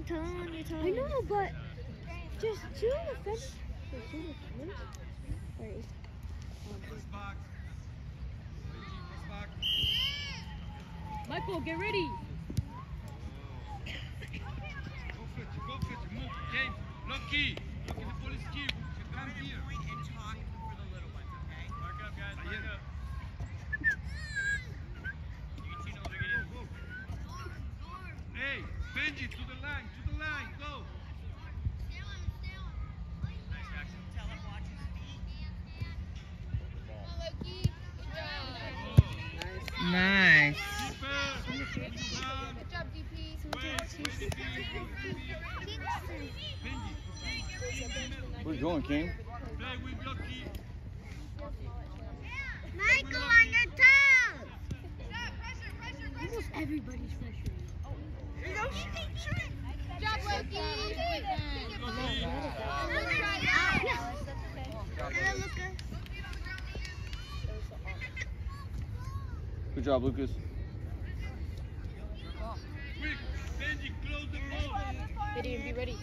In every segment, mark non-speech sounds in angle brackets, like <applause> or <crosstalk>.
I'm telling you, I know, but just two defenders. Wait, two defenders? Wait. Michael, get ready. Go fetch go fetch move, James, Lucky, Lucky, the ball is come here. and talk for the little ones, okay? Mark up, guys, mark up. Hey, Benji, to the line, to the line, go. Tell him watch his feet. Nice. Keeper, down, Good job, DP. wait, Benji. Where you going, King? Play with Lucky. Michael on your toes. Almost everybody's freshman. Good job, Loki. Good job, Lucas. Quick, Benji, close the ball. Gideon, be ready.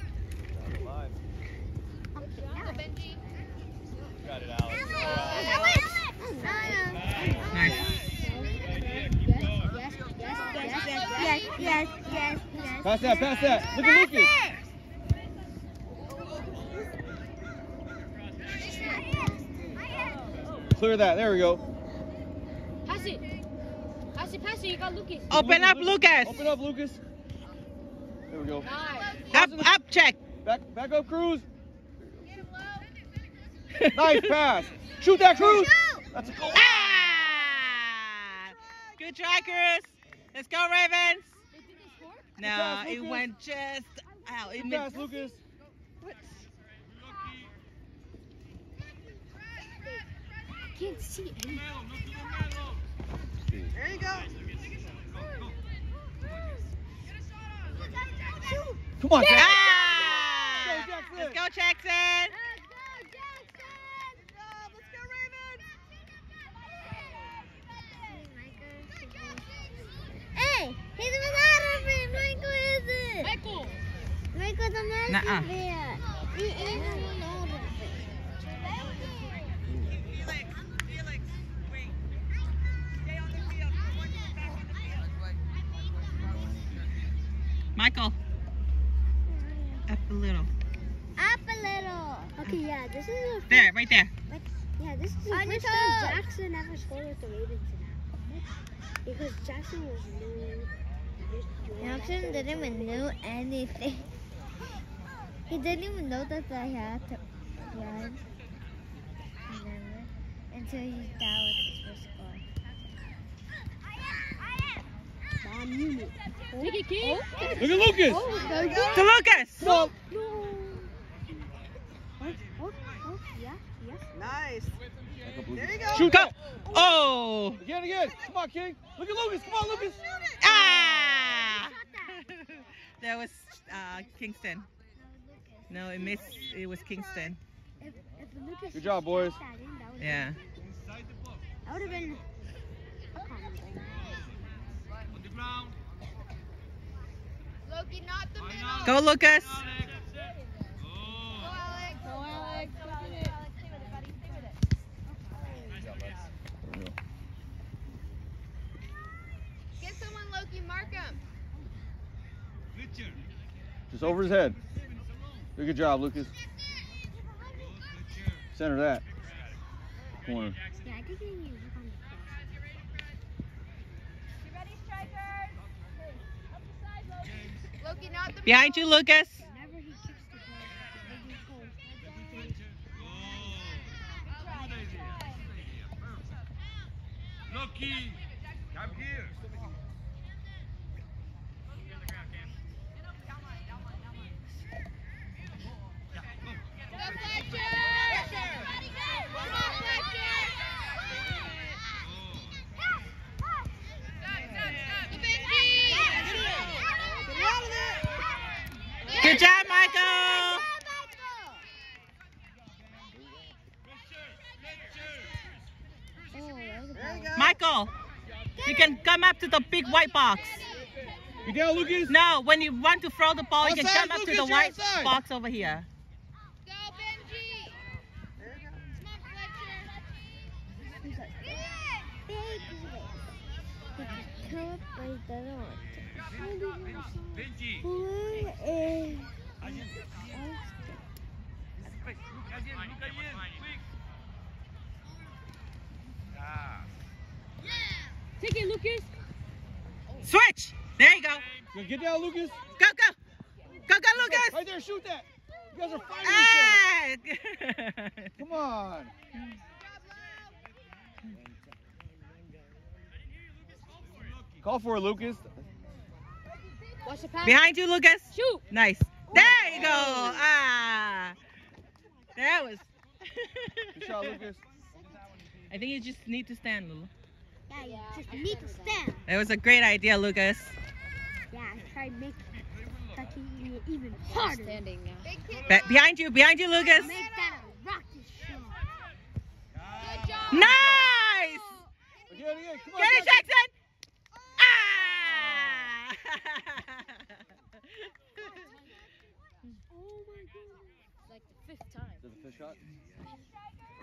Got it, Alex. Nice. Yes, yes, yes, yes. Pass that, pass that. Look at Lucas. Clear that. There we go. Pass it. Pass it, pass it. You got Lucas. Open up, Lucas. Open up, Lucas. There we go. Nice. Up, up, check. Back, back up, Cruz. nice pass. Shoot that, Cruz. That's a goal. Ah! Good try, Cruz. Let's go, Ravens. No, pass, it Lucas. went just out. It Good missed. pass, Lucas. Can't see anything. Melo, no to the Melo. There you go. Come on, Jackson. Ah! Go, Jackson. Let's go, Jackson. Field. Ah. Michael. Up a little. Up a little. Okay, yeah, this is a There, right there. yeah, this is the On your first time. Jackson ever scored with the Ravens now. Because Jackson was new. Jackson didn't even know anything. He didn't even know that I had to run. Remember? Until he that was his first score. Bomb unit. Take it, King. Look at Lucas. Oh, there go. To Lucas. Come on. No. Oh, oh, oh, yeah, yeah. Nice. There you go. Shoot Go. that. Oh. Again, again. Come on, King. Look at Lucas. Come on, Lucas. Ah. <laughs> that was uh, Kingston. No, it missed. It was Kingston. If, if Lucas Good job, boys. that in, that Yeah. Inside the box, That would have been a common thing. on the ground. Loki, not the middle. Go, Lucas. Alex. Go. Alex. Go, Alex. There we go. Get someone, Loki. Mark him. Fletcher. Just over his head. Seven, it's alone. Good job, Lucas. Center that. Corner. Yeah, I think we need to look on the cross. Loki, not the Behind you, Lucas. Whenever he kicks the ball, they do goal. Lucky, come here. Good job, Michael. That was a There you go. You can come up to the big white box. You down, Lucas? No, when you want to throw the ball, you can come up to the white outside. box over here. Go, Benji. Come on, Fletcher. He's like, big He can kill it, but he doesn't want to. Benji. Blue is. Quick, look again, look again. Quick. Ah. Take it, Lucas. Switch. There you go. Go, Get down, Lucas. Go, go. Go, go, Lucas. Right there, shoot that. You guys are fighting each other. <laughs> Come on. Call for it, Lucas. Watch the pass. Behind you, Lucas. Shoot. Nice. There you go. Ah. That was. <laughs> Good shot, Lucas. I think you just need to stand, Lulu. Yeah, you just need to stand. That was a great idea, Lucas. Yeah, try to make making it even harder. Standing now. Be- behind you, behind you, Lucas. Make that a rocket shot. Good job. Nice. Again, again. Come on, Get it, Jackson. Jackson. Ah. Like the fifth time. Is the fifth shot?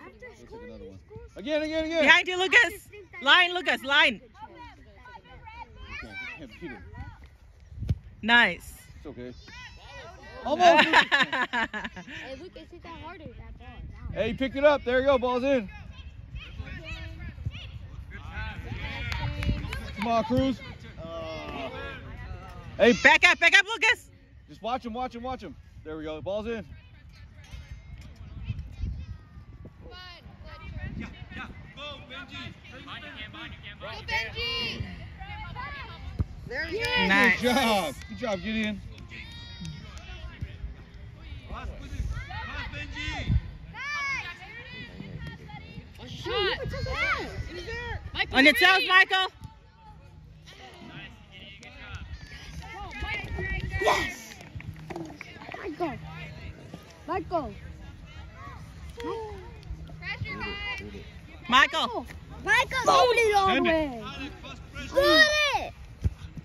After Let's take scoring another one. goals, Again, again, again. behind you, Lucas. Line, Lucas. Line. You can't, you can't beat him. Nice. It's okay. Almost. Hey, <laughs> Lucas, hit that harder. Hey, you picked it up. There you go. Ball's in. Come on, Cruz. Hey, back up, back up, Lucas. just watch him, watch him, watch him. There we go. Ball's in. Yeah, yeah. Go, Benji. Behind you, Cam. Behind you, Cam. Go, Benji. Nice. Good job. Good job, Gideon. Pass, put it. Pass, Benji. Watch the shot. Michael, On your toes. Michael. Yes! Michael! Michael! Michael. Michael! Hold it all the way! Alex. Hold it!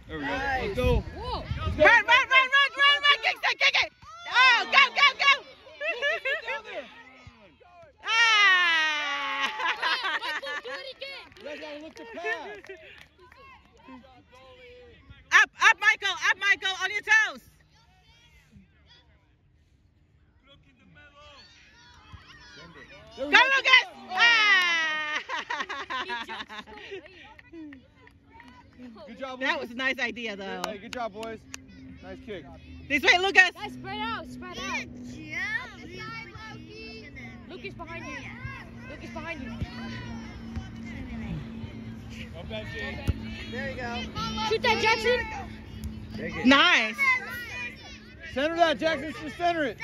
There we go. Let's go. Whoa. Run, run, run, run, run, run, Kingston, kick it. Oh, go, go, go. ah. Michael, do it again. You guys gotta look to pass. Up, up, Michael, up, Michael, on your toes. Look in the middle. There we Go, go. Lucas. Good job, that was a nice idea, though. Hey, good job, boys. Nice kick. This way, Lucas. Guys, spread out. Spread out. Lucas behind you. Lucas behind you. Go, Benji. There you go. Shoot that, Jackson. Nice. Center that, Jackson. Just center it.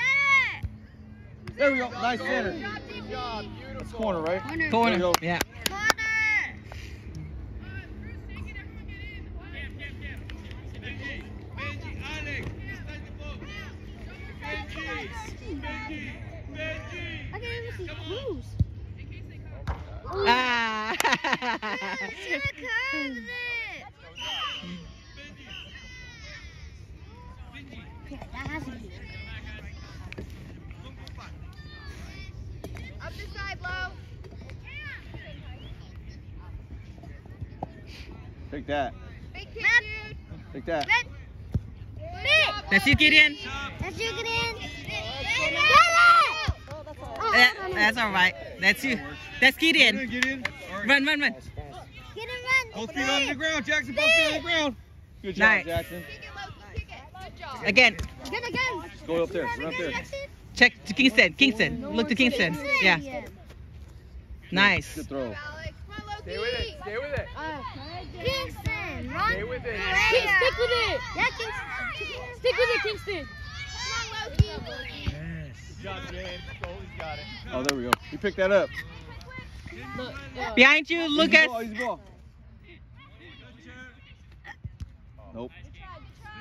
There we go. Nice center. That's corner, right? There you Corner. Yeah. Benji. Benji, Alex. Inside the box. Benji. Benji. Benji. I can even see Cruz. Ah. That has to be. Up the side, low. Take that. Big kick. Take that. That's you, Gideon. That's you, get in. Get it! Yeah, that's all right. That's you. That's Gideon. Get. Run, run, run. Get it, run. Both feet on the ground, Jackson. Both feet on the ground. Good job, Nice. Jackson. Kick it, low. Kick it. Good job. Again. Again, again. Go up there. Run up there. Check to Kingston. Kingston. Look to Kingston. Yeah. Nice. Good throw. Alex, come on, Loki. Stay with it. Stay with it. Uh, Kingston, run. Stay with it. Kick, stick with it. Yeah, Kingston. Stick with it, Kingston. Come on, Loki. Good job, James. Goalie's got it. Oh, there we go. You picked that up. Look, Behind you, Easy Lucas. ball, easy ball. Nope.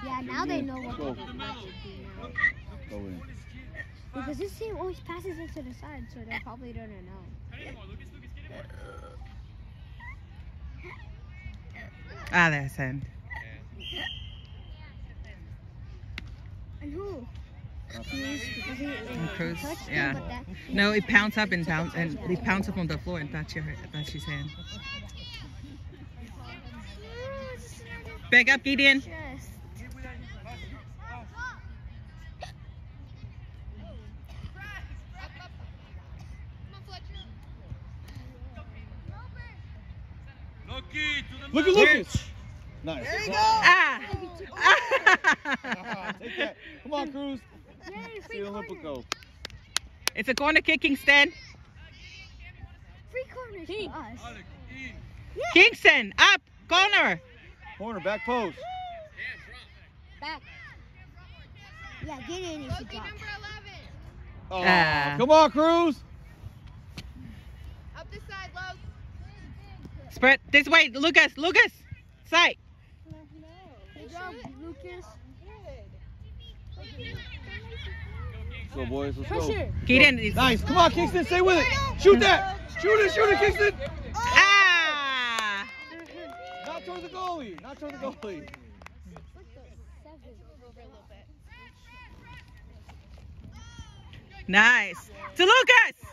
Yeah, now they know what Go. to do. Go in. Because this team always passes it to the side, so they probably don't know. Ah, that's him. And who? Cruz, yeah. No, it pounces up and down, and it pounces up on the floor and that's your that's his hand. Back up, Gideon. Look at middle. Lucas. Nice. There you go. Ah! <laughs> Take that. Come on, Cruz. Yay, See the corner. Olympico. it's a corner kick, Kingston. Free corners for us. Alex, in. Kingston, up, corner. Corner, back post. Back. Yeah, get in if you drop. Oh, Ah. come on, Cruz. Up this side, Low. Spread this way, Lucas, Lucas. Sight. Good job, Lucas. Let's go, boys. Let's go. Pressure. Gideon is. Nice. Come on, Kingston. Stay with it. Shoot that. Shoot it. Shoot it, Kingston. Ah! Not toward the goalie. Not toward the goalie. Nice. To Lucas.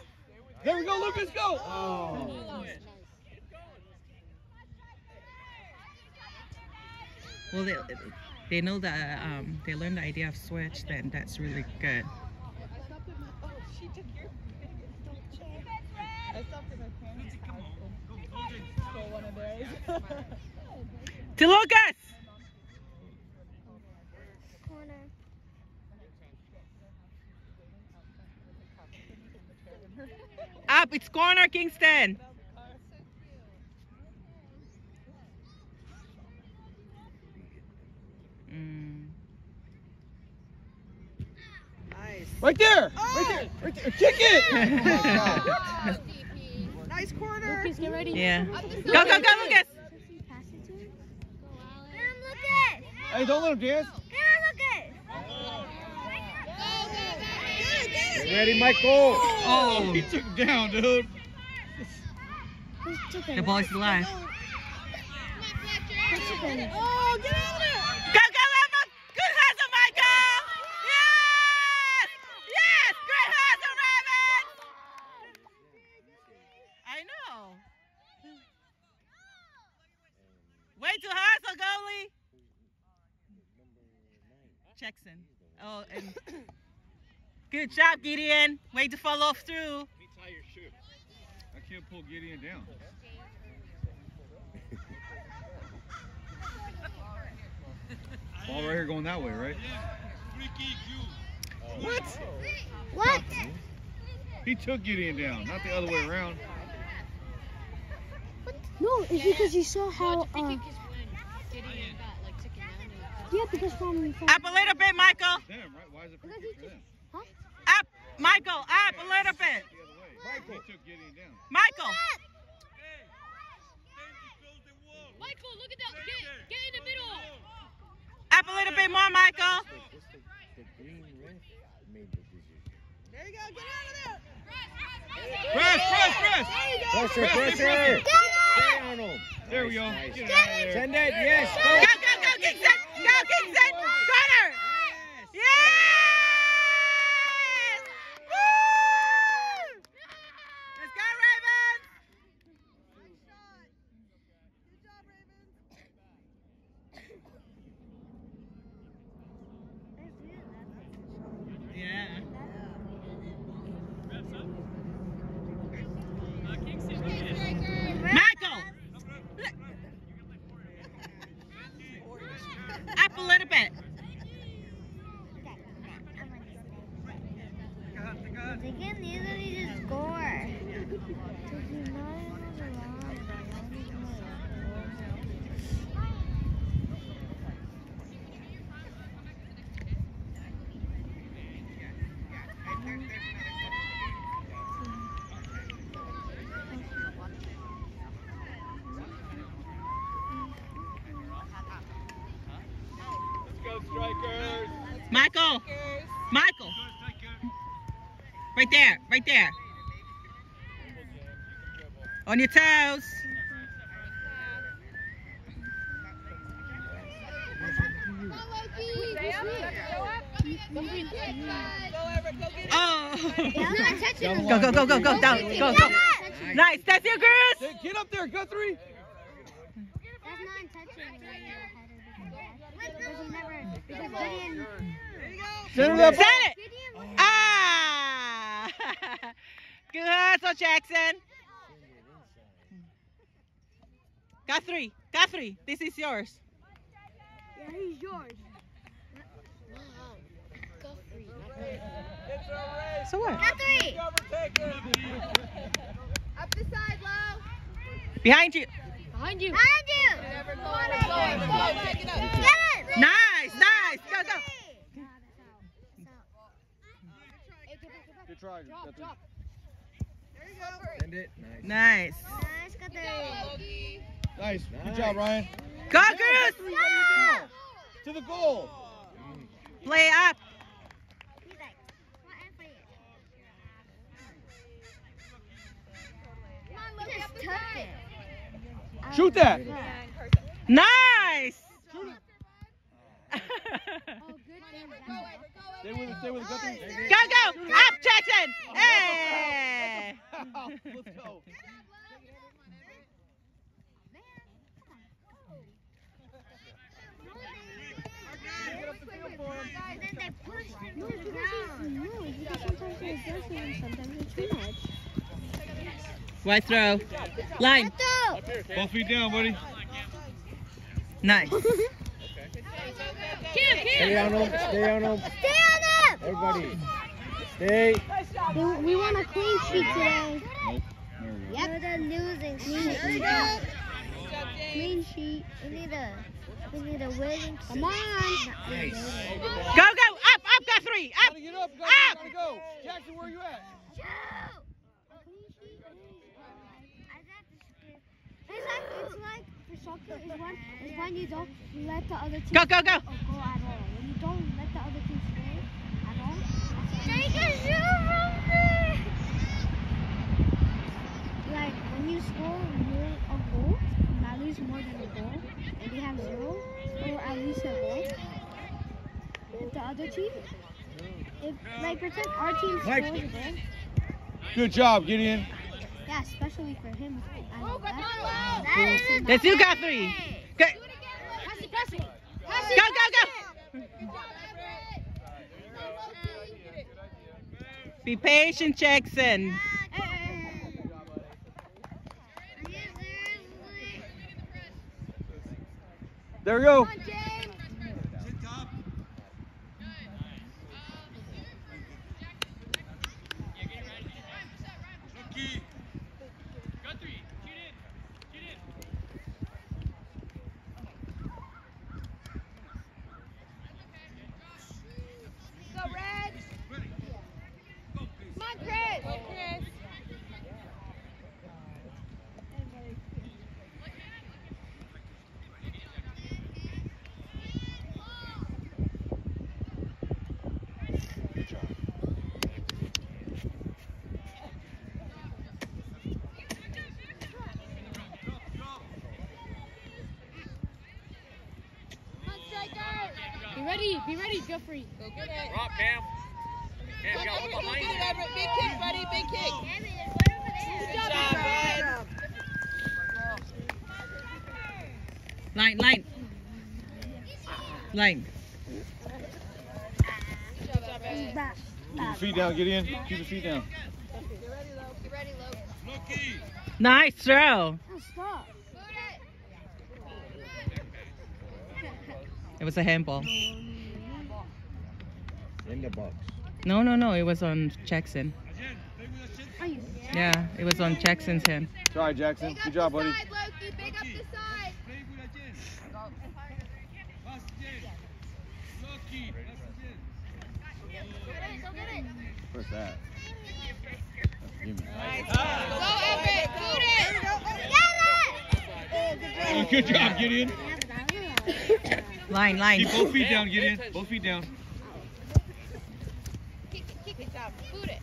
There we go, Lucas. Go. Oh. Well, they, they know that um, they learn the idea of switch, then that's really good. To Lucas. Up, it's corner, Kingston. Nice. Right there. Oh. Right there. Right there. Kick it. Oh. <laughs> Nice corner. Lucas, get ready. Yeah. Go, go, go, Lucas. Pass it to him. Get him, Hey, don't let him dance. Get him, Lucas. Ready, Michael. Oh. oh. He took him down, dude. Who's took The boy's alive. Who's took him? Oh, get out of there. Go, go, Emma. Good hustle, Michael. Yes. Yes. Good hustle, Raven. I know. Way to hustle, goalie. Jackson. Oh, and good job, Gideon. Way to follow through. Let me tie your shoe. I can't pull Gideon down. Ball right here going that way, right? Free. What? What? He took Gideon down, not the other way around. No, it's because you saw how. Uh, down. yeah, because from. from Up a little bit, Michael. Them, right? Why is it free kick for them? Up, Michael. Up a little bit. The other way. Michael. He took Gideon down. Michael. Hey, stand close the wall. Michael, look at that. Get, get in the middle. Up a little bit more, Michael. There you go. Get out of there. Press, press, press. Pressure, Press, pressure. press. Stay on him. There we go. Nice. Get out. Send it, yes. Go, go, go, Kingston. Go, Kingston. Corner. Yes. Woo! Let's go, Ravens. Nice shot. Good job, Ravens. Yeah. Michael. Up a little bit. They can easily just score. Did you not know the line? Go strikers. Michael. Michael. Right there. Right there. On your toes. Go. Oh. Go, go, go, go, go, down, go, go. Nice, that's your girls. Get up there, Guthrie. That's not touching because he never because Gideon Center that ball. Set it. Ah. <laughs> Good hustle, Jackson. Got three. Got three. This is yours. Yeah, he's yours. It's a race. So what? got three. Up the side, low. Behind you. Behind you. Behind you. Take it up. Get it. Nice, nice. Go, go. Good try. Guthrie. Send it. Nice. Nice, got three. Nice. Good job, Ryan. Go, girls. Yeah. To the goal. Play up. He's like, what am I? He just took it. Shoot that. Nice. Oh, stay with it. Stay with it, Guthrie. Go, go. Up, Jackson. Hey. Let's go. And then they pushed him to the ground. No, because sometimes he does and sometimes it's too much. Right throw. Line. Both feet down, buddy. Nice. Kim, Stay on them. Stay on them. Stay on him. Everybody. Stay. We, we want a clean sheet today. Nope. You're the losing sheet. Clean sheet. We need a, we need a winning Come on. Nice. Go, go. Up, up. Got three. Up. Gotta get up. Guthrie. Up. Gotta go. Jackson, where you at? It's like, It's like for soccer is when is when you don't let the other team Go, go, go. Oh, go at all. When you don't let the other team score at all. take a shoe from me. Like when you score more a goal, at least more than a goal, and they have zero or at least a goal. If the other team, if like pretend our team scores a goal, Good job, Gideon. Yeah, especially for him. I know that. That is a That's you got three. Go, Pass it, pass it. go, go. go. Be patient, Jackson. Uh-uh. There we go. Sit top. Lucky. Guthrie, shoot it. Shoot it. Go red. Ready. Go, please. Come on, Chris. Go, Chris. Be ready, be ready, Guthrie. Drop, Cam. Cam, you got one behind you. Big kick, buddy. Big kick. Good job, Red. Line, line. Line. Keep your feet down, Gideon. Keep your feet down. Get ready, Lowe. Get ready, Lucky. Nice throw. Oh, stop. It was a handball. In the box. No, no, no. It was on Jackson. Again, play with the chin. Are you? Yeah, it was on Jackson's hand. Try, Jackson. Good job, buddy. Lucky. Play with the chin. Pass the chin. Lucky. Pass the chin. Where's that? Give me. Good job, Gideon. Line, line. Keep both feet down, Gideon. Both feet down. Go, go, go.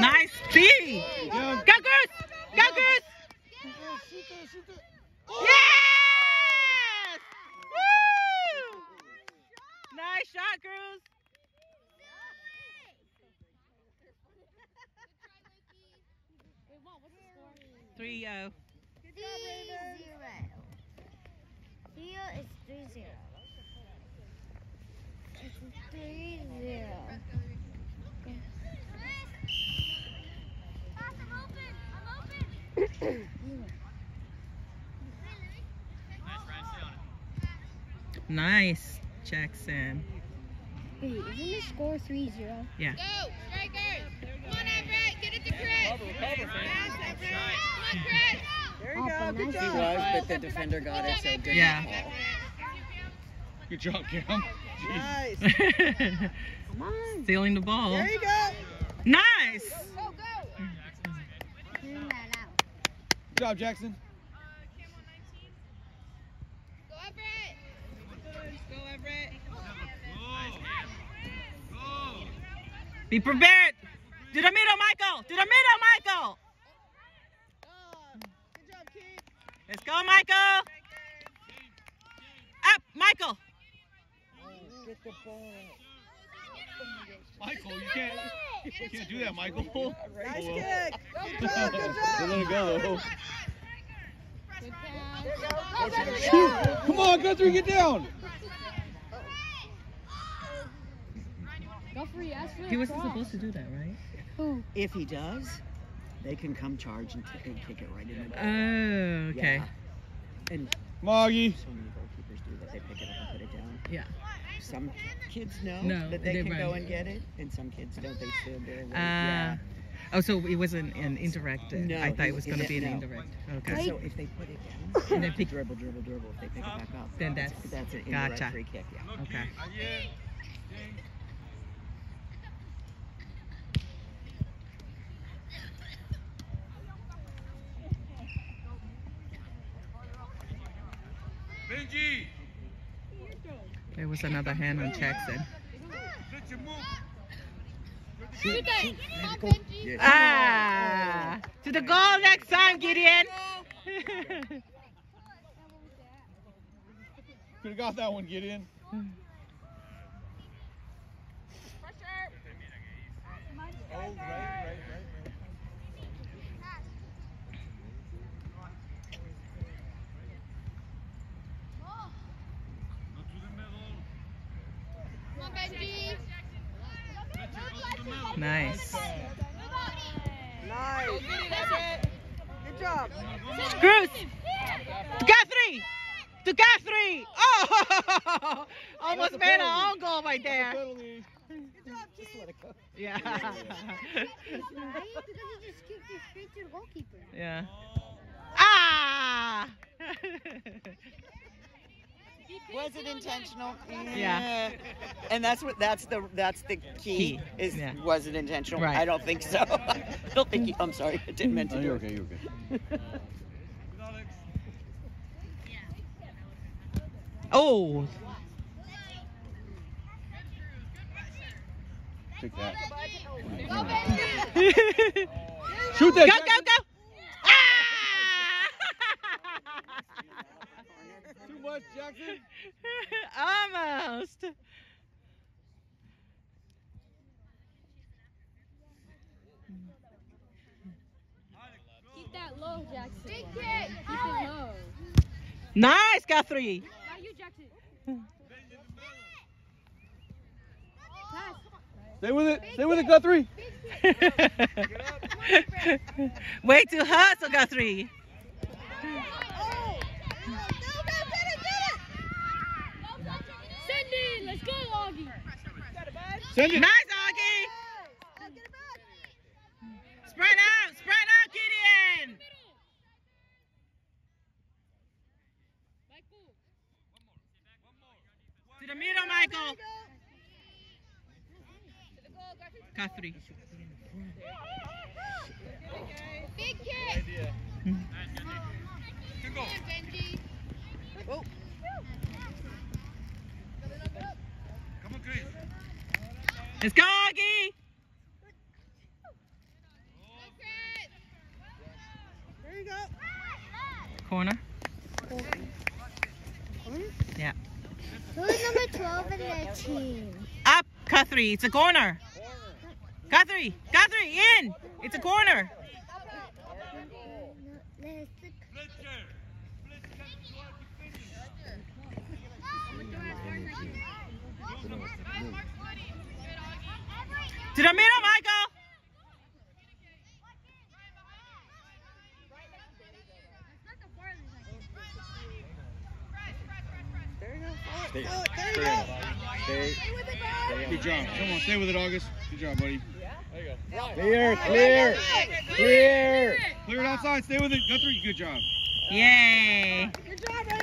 Nice B. Go, Goose. Go, Goose. Shoot there. Yes! Woo! Nice shot, Cruz. Wait, Mom, what's the score? 3 0. Three zero. Here is three zero. It's three zero. Nice, Jackson. Wait, isn't the score 3 0? Yeah. Go, strikers! Come on, Everett, get it to Chris! Cover, cover. Come on, Chris! There you go, good He job. was, but the defender got it, so good. Yeah. Good job, Cam. Nice. Come on. <laughs> Stealing the ball. There you go. Nice. Go, go! Turn that out. Good job, Jackson. Go, Everett! Go, Everett. Be prepared. To the middle, Michael. To the middle, Michael. Good job, Keith. Let's go, Michael. Up, Michael. Get the ball. Michael, you can't, you can't do that, Michael. Nice kick. <laughs> Good job, good Don't let job. it go. Good pass. There you go. Shoot. Come on, Guthrie, get down. Go free, ask for He wasn't supposed to do that, right? Who? If he does, they can come charge and, t- and kick it right in the goal. Oh, okay. Yeah. And Moggy. so many goalkeepers do that. They pick it up and put it down. Yeah. Some kids know No, that they, they can go and get it, and some kids don't. They stand there. and wait. Uh, yeah. Oh, so it wasn't an indirect. uh, No, I thought it was going to be an no. indirect. Okay. So if they put it down, And they pick- dribble, dribble, dribble. If they pick it back up, Then that's that's- that's an indirect gotcha. free kick. Yeah. Okay. Benji, There was another hand on Jackson. let. Shoot that! Come on, Benji! Ah! To the goal next time, Gideon. Could have got that one, get in. Oh, right, right, right, right. Go to the middle. Come on, Benji! Go to the middle. Nice. Nice. That's it! Good job. Cruz. To Guthrie. To Guthrie. Oh! <laughs> Almost made an own goal right there. Penalty. Just let. Yeah. Right? Because he just kicked it straight to the goalkeeper. yeah. Ah! <laughs> Was it intentional? Yeah. And that's what that's the that's the key, Key, is yeah. was it intentional? Right. I don't think so. <laughs> I don't think he, I'm sorry, I didn't mean to oh, No, you're okay, you're okay. Oh! Take that. Go, Shoot Go, that. go, Jackson. go! Too much, Jackson. <laughs> Almost. Keep that low, Jackson. Keep it low. Nice, Guthrie. Now you, Jackson. Pass. Stay with it. Stay with it, Guthrie. Way too to hustle, Guthrie. Cindy, let's go, Augie. Send it. Nice, Augie. Spread out, spread out, Gideon. Michael. To the middle, Michael. To the goal, Guthrie. Guthrie. Big kick. Can go. Come on, Benji. Oh, Come on, Chris. Let's go, Augie. There you go. Corner. Yeah. Who's number 12 in their team? Up, Guthrie. It's a corner. Guthrie, Guthrie, in. It's a corner. There's the Fletcher. Fletcher can try to finish. To the middle, Michael. Stay, stay on him. Stay, stay on Good job. Come on, stay with it, August. Good job, buddy. Clear, clear, clear. Clear it outside. Stay with it. Guthrie, good job. Yay. Good job,